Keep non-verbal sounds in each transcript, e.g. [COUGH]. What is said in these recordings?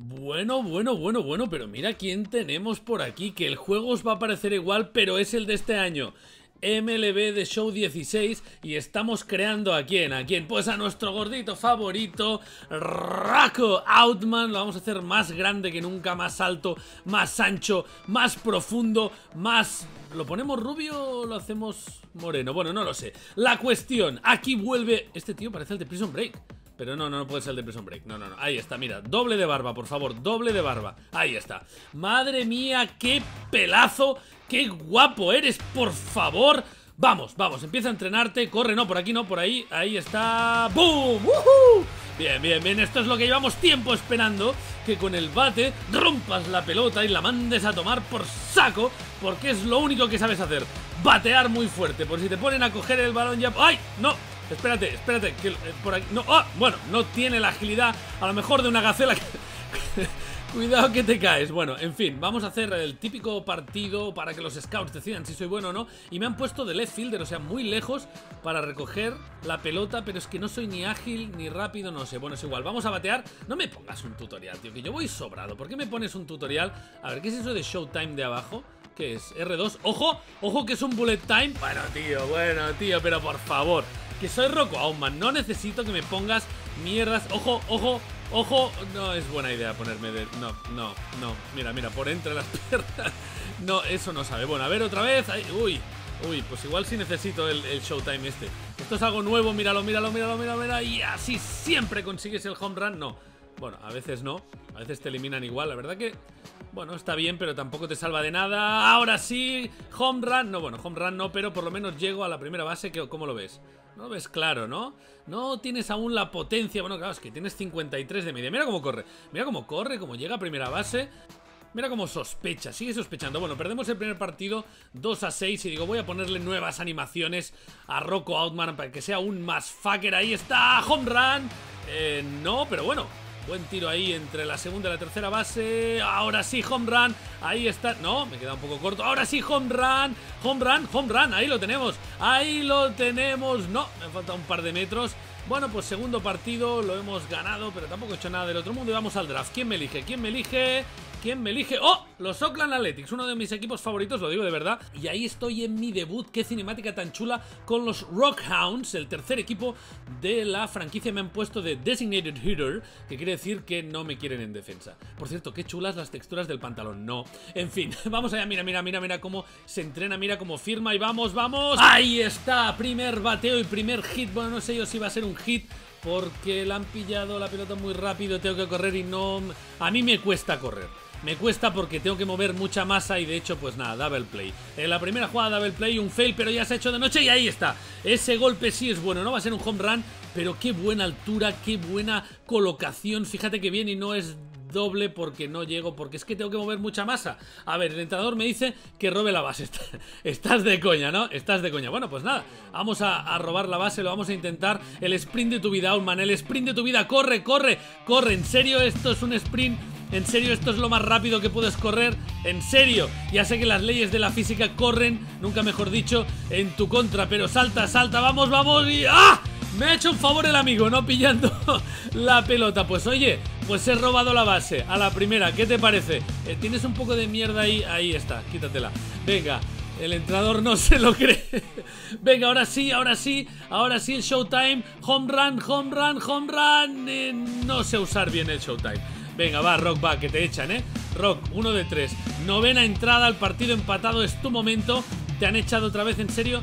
Bueno, bueno, bueno, bueno, pero mira quién tenemos por aquí, que el juego os va a parecer igual, pero es el de este año. MLB de Show 16 y estamos creando a quién, a quién, pues a nuestro gordito favorito, Rocco Outman, lo vamos a hacer más grande que nunca, más alto, más ancho, más profundo, más... ¿Lo ponemos rubio o lo hacemos moreno? Bueno, no lo sé. La cuestión, aquí vuelve... Este tío parece el de Prison Break. Pero no, no, no puede ser el de Prison Break. No, no, no. Ahí está, mira. Doble de barba, por favor. Doble de barba. Ahí está. Madre mía, qué pelazo. Qué guapo eres, por favor. Vamos, vamos. Empieza a entrenarte. Corre, no, por aquí no, por ahí. Ahí está. ¡Bum! Bien, bien, bien. Esto es lo que llevamos tiempo esperando. Que con el bate rompas la pelota y la mandes a tomar por saco. Porque es lo único que sabes hacer. Batear muy fuerte. Por si te ponen a coger el balón ya... ¡Ay! No, Espérate, espérate, que eh, por aquí... No, ah, bueno, no tiene la agilidad a lo mejor de una gacela [LAUGHS] Cuidado que te caes. Bueno, en fin, vamos a hacer el típico partido para que los scouts decidan si soy bueno o no. Y me han puesto de left fielder, o sea, muy lejos para recoger la pelota, pero es que no soy ni ágil ni rápido, no sé. Bueno, es igual, vamos a batear. No me pongas un tutorial, tío, que yo voy sobrado. ¿Por qué me pones un tutorial? A ver, ¿qué es eso de Showtime de abajo? ¿Qué es? R2. ¡Ojo! ¡Ojo que es un bullet time! Bueno, tío, bueno, tío, pero por favor que soy Rocco Aumman. No necesito que me pongas mierdas. Ojo, ojo, ojo. No es buena idea ponerme de... No, no, no. Mira, mira, por entre las [LAUGHS] piernas. No, eso no sabe. Bueno, a ver otra vez. uy, uy, pues igual sí necesito el, Showtime este. Esto es algo nuevo. Míralo, míralo, míralo, míralo, míralo. Y así siempre consigues el home run. No. Bueno, a veces no. A veces te eliminan igual. La verdad que... Bueno, está bien, pero tampoco te salva de nada. Ahora sí, home run. No, bueno, home run no, pero por lo menos llego a la primera base. ¿Cómo lo ves? No ves claro, ¿no? No tienes aún la potencia. Bueno, claro, es que tienes 53 de media. Mira cómo corre. Mira cómo corre, cómo llega a primera base. Mira cómo sospecha, sigue sospechando. Bueno, perdemos el primer partido 2 a 6 y digo, voy a ponerle nuevas animaciones a Rocco Outman para que sea aún más fucker. Ahí está, home run. Eh, no, pero bueno, Buen tiro ahí entre la segunda y la tercera base. Ahora sí, home run. Ahí está. No, me queda un poco corto. Ahora sí, home run. Home run, home run. Ahí lo tenemos. Ahí lo tenemos. No, me falta un par de metros. Bueno, pues segundo partido, lo hemos ganado, pero tampoco he hecho nada del otro mundo y vamos al draft. ¿Quién me elige? ¿Quién me elige? ¿Quién me elige? ¡Oh! Los Oakland Athletics, uno de mis equipos favoritos, lo digo de verdad. Y ahí estoy en mi debut, qué cinemática tan chula, con los Rockhounds, el tercer equipo de la franquicia. Me han puesto de Designated Hitter, que quiere decir que no me quieren en defensa. Por cierto, qué chulas las texturas del pantalón, no. En fin, [LAUGHS] vamos allá, mira, mira, mira, mira cómo se entrena, mira cómo firma y vamos, vamos. Ahí está, primer bateo y primer hit. Bueno, no sé yo si va a ser un hit porque le han pillado la pelota muy rápido, tengo que correr y no... A mí me cuesta correr. Me cuesta porque tengo que mover mucha masa y de hecho, pues nada, double play. En la primera jugada, double play, un fail, pero ya se ha hecho de noche y ahí está. Ese golpe sí es bueno, no va a ser un home run, pero qué buena altura, qué buena colocación. Fíjate que bien y no es doble porque no llego, porque es que tengo que mover mucha masa. A ver, el entrenador me dice que robe la base. [LAUGHS] Estás de coña, ¿no? Estás de coña. Bueno, pues nada, vamos a, robar la base, lo vamos a intentar. El sprint de tu vida, Ulman, el sprint de tu vida. Corre, corre, corre. En serio, esto es un sprint ¿En serio esto es lo más rápido que puedes correr? ¿En serio? Ya sé que las leyes de la física corren, nunca mejor dicho, en tu contra, pero salta, salta, vamos, vamos y... ¡Ah! Me ha hecho un favor el amigo, no pillando [LAUGHS] la pelota. Pues oye, pues he robado la base a la primera. ¿Qué te parece? Eh, Tienes un poco de mierda ahí. Ahí está, quítatela. Venga, el entrenador no [LAUGHS] se lo cree. Venga, ahora sí, ahora sí, ahora sí el showtime. Home run, home run, home run. Eh, no sé usar bien el showtime. Venga, va, Rock, va, que te echan, ¿eh? Rock, uno de tres. Novena entrada, al partido empatado, es tu momento. Te han echado otra vez, en serio.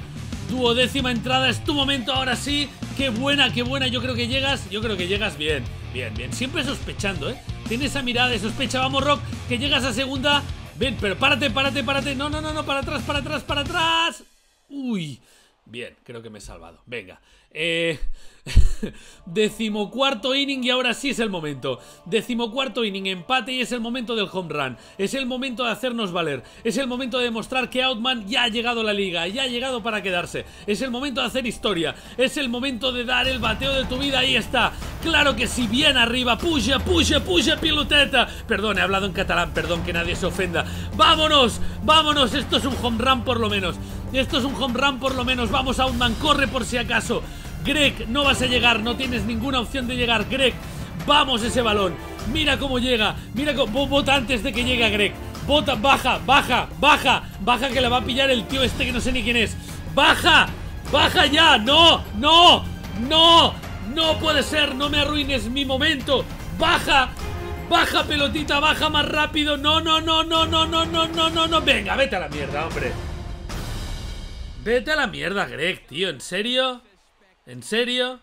Duodécima entrada, es tu momento, ahora sí. Qué buena, qué buena. Yo creo que llegas, yo creo que llegas bien. Bien, bien. Siempre sospechando, ¿eh? Tiene esa mirada de sospecha. Vamos, Rock, que llegas a segunda. Ven, pero párate, párate, párate. No, no, no, no, para atrás, para atrás, para atrás. Uy. Bien, creo que me he salvado. Venga. Eh... [LAUGHS] Decimocuarto inning y ahora sí es el momento. Decimocuarto inning, empate y es el momento del home run. Es el momento de hacernos valer. Es el momento de demostrar que Outman ya ha llegado a la liga, ya ha llegado para quedarse. Es el momento de hacer historia. Es el momento de dar el bateo de tu vida. Ahí está. Claro que si bien arriba. Puja, puja, puja, piloteta. Perdón, he hablado en catalán. Perdón que nadie se ofenda. ¡Vámonos! ¡Vámonos! Esto es un home run por lo menos. Esto es un home run por lo menos. Vamos, Outman, corre por si acaso. Greg, no vas a llegar, no tienes ninguna opción de llegar. Greg, vamos ese balón. Mira cómo llega. Mira cómo. Bota antes de que llegue a Greg. Bota, baja, baja, baja. Baja que la va a pillar el tío este que no sé ni quién es. ¡Baja! ¡Baja ya! ¡No! ¡No! ¡No! ¡No puede ser! ¡No me arruines mi momento! ¡Baja! ¡Baja, pelotita! ¡Baja más rápido! ¡No, no, no, no, no, no, no, no, no, no! ¡Venga, vete a la mierda, hombre! Vete a la mierda, Greg, tío. ¿En serio? ¿En serio?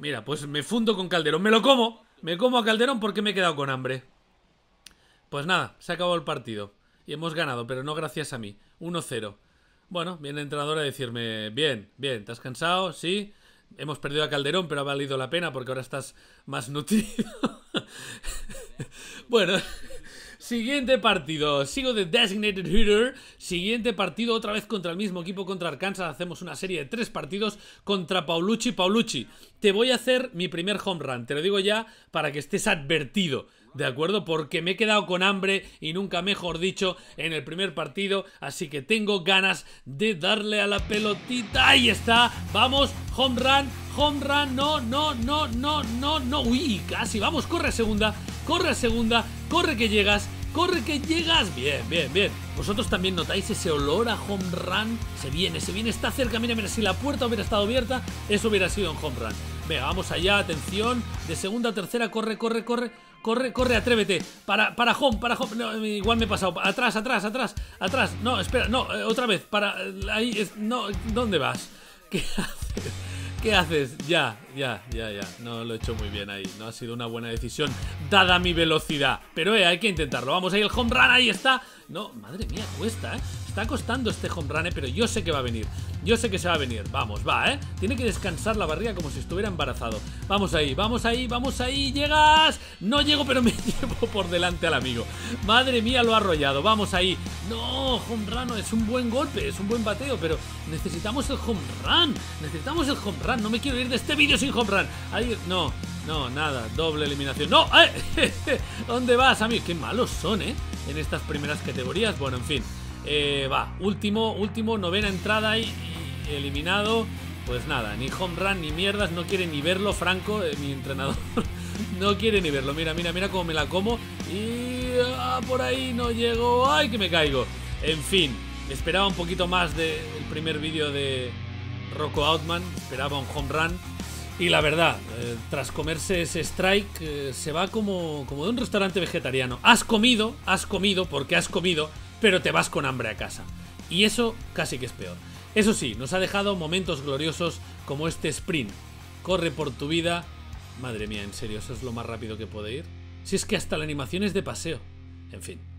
Mira, pues me fundo con Calderón. ¡Me lo como! Me como a Calderón porque me he quedado con hambre. Pues nada, se acabó el partido. Y hemos ganado, pero no gracias a mí. 1-0. Bueno, viene el entrenador a decirme, bien, bien, ¿te has cansado? Sí. Hemos perdido a Calderón, pero ha valido la pena porque ahora estás más nutrido. [LAUGHS] bueno, siguiente partido. Sigo de Designated Hitter. Siguiente partido otra vez contra el mismo equipo, contra Arkansas. Hacemos una serie de tres partidos contra Paulucci. Paulucci, te voy a hacer mi primer home run. Te lo digo ya para que estés advertido. ¿De acuerdo? Porque me he quedado con hambre y nunca mejor dicho en el primer partido. Así que tengo ganas de darle a la pelotita. Ahí está. Vamos. Home run. Home run. No, no, no, no, no, no. Uy, casi. Vamos. Corre a segunda. Corre a segunda. Corre que llegas. Corre que llegas. Bien, bien, bien. Vosotros también notáis ese olor a home run. Se viene, se viene. Está cerca. Mira, mira. Si la puerta hubiera estado abierta, eso hubiera sido un home run. Venga, vamos allá. Atención. De segunda a tercera. Corre, corre, corre. Corre, corre, atrévete. Para, para home, para home. igual me he pasado. Atrás, atrás, atrás, atrás. No, espera, no, eh, otra vez. Para. Eh, ahí. no, ¿dónde vas? [LAUGHS] ¿Qué haces? ¿Qué haces? Ya, ya, ya, ya. No lo he hecho muy bien ahí. No ha sido una buena decisión, dada mi velocidad. Pero eh, hay que intentarlo. Vamos ahí, el home run, ahí está. No, madre mía, cuesta, ¿eh? Está costando este home run, pero yo sé que va a venir. Yo sé que se va a venir. Vamos, va, ¿eh? Tiene que descansar la barriga como si estuviera embarazado. Vamos ahí, vamos ahí, vamos ahí. ¡Llegas! No llego, pero me [LAUGHS] llevo por delante al amigo. Madre mía, lo ha arrollado. Vamos ahí. No, home run es un buen golpe, es un buen bateo, pero necesitamos el home run. Necesitamos el home run. No me quiero ir de este vídeo sin home run. Ahí, no. No, nada, doble eliminación. ¡No! [LAUGHS] ¡Eh! ¿Dónde vas, amigo? Qué malos son, ¿eh? En estas primeras categorías. Bueno, en fin. Eh, va, último, último, novena entrada y, eliminado. Pues nada, ni home run ni mierdas, no quiere ni verlo, Franco, eh, mi entrenador. [LAUGHS] no quiere ni verlo. Mira, mira, mira cómo me la como. Y ah, por ahí no llego. ¡Ay, que me caigo! En fin, esperaba un poquito más del primer vídeo de Rocco Outman. Esperaba un home run. Y la verdad, eh, tras comerse ese strike, se va como, como de un restaurante vegetariano. Has comido, has comido, porque has comido, pero te vas con hambre a casa. Y eso casi que es peor. Eso sí, nos ha dejado momentos gloriosos como este sprint. Corre por tu vida. Madre mía, en serio, ¿eso es lo más rápido que puede ir? Si es que hasta la animación es de paseo. En fin.